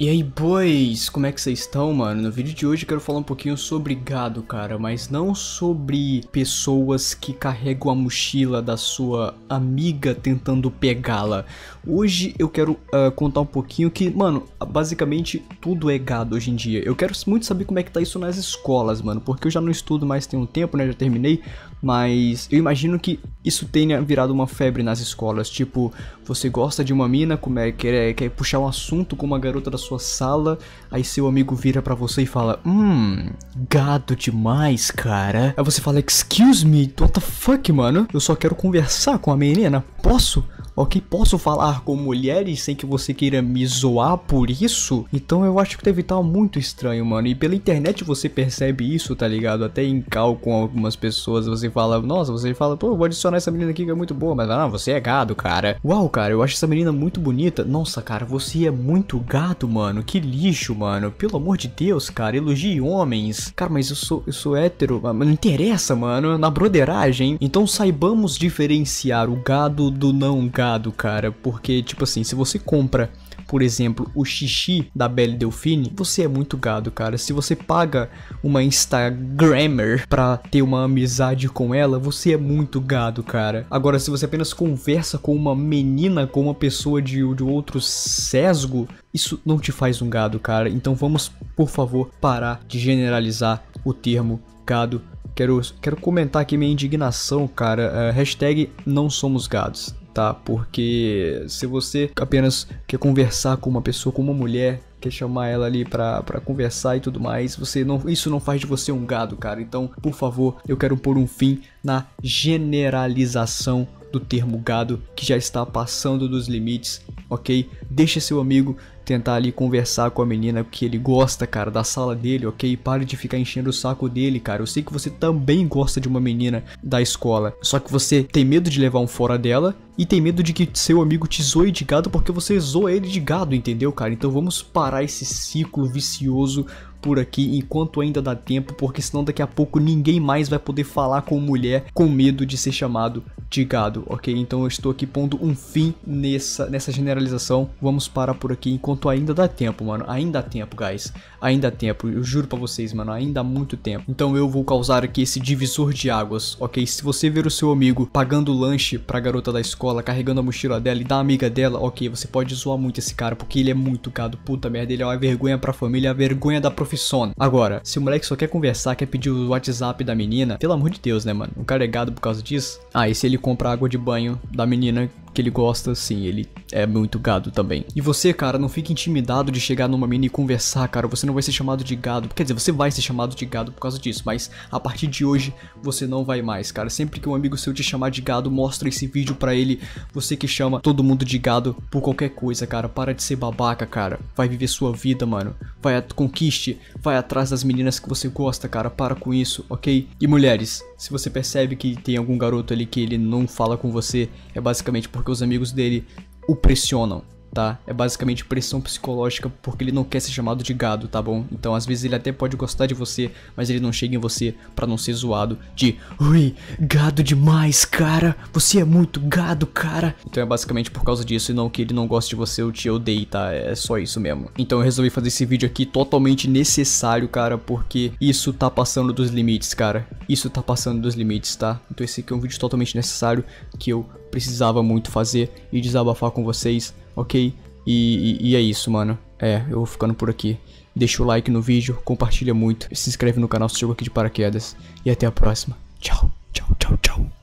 E aí, boys, como é que vocês estão, mano? No vídeo de hoje eu quero falar um pouquinho sobre gado, cara, mas não sobre pessoas que carregam a mochila da sua amiga tentando pegá-la. Hoje eu quero uh, contar um pouquinho que, mano, basicamente tudo é gado hoje em dia. Eu quero muito saber como é que tá isso nas escolas, mano, porque eu já não estudo mais tem um tempo, né, já terminei, mas eu imagino que isso tenha virado uma febre nas escolas, tipo, você gosta de uma mina, como é, quer, quer puxar um assunto com uma garota da sua sala, aí seu amigo vira para você e fala, hum, gado demais, cara. Aí você fala, excuse me, what the fuck, mano? Eu só quero conversar com a menina, posso? Ok? Posso falar com mulheres sem que você queira me zoar por isso? Então eu acho que deve estar muito estranho, mano. E pela internet você percebe isso, tá ligado? Até em cal com algumas pessoas você fala, nossa, você fala, pô, vou adicionar essa menina aqui que é muito boa, mas não, você é gado, cara. Uau, cara, eu acho essa menina muito bonita. Nossa, cara, você é muito gado, mano. Que lixo, mano. Pelo amor de Deus, cara, elogie homens. Cara, mas eu sou, eu sou hétero, mas não interessa, mano. Na broderagem. Então saibamos diferenciar o gado do não gado cara, porque, tipo assim, se você compra por exemplo, o xixi da Belle Delfine, você é muito gado, cara. Se você paga uma Instagrammer pra ter uma amizade com ela, você é muito gado, cara. Agora, se você apenas conversa com uma menina, com uma pessoa de, de outro sesgo, isso não te faz um gado, cara. Então vamos, por favor, parar de generalizar o termo gado. Quero, quero comentar aqui minha indignação, cara. Uh, hashtag não somos gados tá? Porque se você apenas quer conversar com uma pessoa, com uma mulher, quer chamar ela ali pra, conversar e tudo mais, você não, isso não faz de você um gado, cara. Então, por favor, eu quero pôr um fim na generalização do termo gado que já está passando dos limites, ok? Deixe seu amigo tentar ali conversar com a menina que ele gosta, cara, da sala dele, ok? Pare de ficar enchendo o saco dele, cara. Eu sei que você também gosta de uma menina da escola, só que você tem medo de levar um fora dela e tem medo de que seu amigo te zoe de gado porque você zoa ele de gado, entendeu, cara? Então vamos parar esse ciclo vicioso por aqui enquanto ainda dá tempo, porque senão daqui a pouco ninguém mais vai poder falar com mulher com medo de ser chamado de gado, ok? Então eu estou aqui pondo um fim nessa, nessa generalização. Vamos parar por aqui enquanto ainda dá tempo, mano. Ainda há tempo, guys. Ainda há tempo. Eu juro pra vocês, mano. Ainda há muito tempo. Então eu vou causar aqui esse divisor de águas, ok? Se você ver o seu amigo pagando lanche pra garota da escola, carregando a mochila dela e da amiga dela, ok, você pode zoar muito esse cara, porque ele é muito gado. Puta merda, ele é uma vergonha pra família, a vergonha da profissão. Agora, se o moleque só quer conversar, quer pedir o WhatsApp da menina, pelo amor de Deus, né, mano? O cara é gado por causa disso. Ah, e se ele compra água de banho da menina que ele gosta, sim, ele é muito gado também. E você, cara, não fique intimidado de chegar numa mina e conversar, cara. Você não vai ser chamado de gado. Quer dizer, você vai ser chamado de gado por causa disso, mas a partir de hoje você não vai mais, cara. Sempre que um amigo seu te chamar de gado, mostra esse vídeo pra ele. Você que chama todo mundo de gado por qualquer coisa, cara. Para de ser babaca, cara. Vai viver sua vida, mano. Vai conquiste, vai atrás das meninas que você gosta, cara. Para com isso, ok? E mulheres, se você percebe que tem algum garoto ali que ele não fala com você, é basicamente porque os amigos dele o pressionam tá? É basicamente pressão psicológica porque ele não quer ser chamado de gado, tá bom? Então às vezes ele até pode gostar de você, mas ele não chega em você para não ser zoado de Ui, gado demais, cara! Você é muito gado, cara! Então é basicamente por causa disso e não que ele não goste de você ou te odeie, tá? É só isso mesmo. Então eu resolvi fazer esse vídeo aqui totalmente necessário, cara, porque isso tá passando dos limites, cara. Isso tá passando dos limites, tá? Então esse aqui é um vídeo totalmente necessário que eu precisava muito fazer e desabafar com vocês ok? E, e, e é isso, mano. É, eu vou ficando por aqui. Deixa o like no vídeo, compartilha muito, se inscreve no canal se chegou aqui de paraquedas. E até a próxima. Tchau, tchau, tchau, tchau.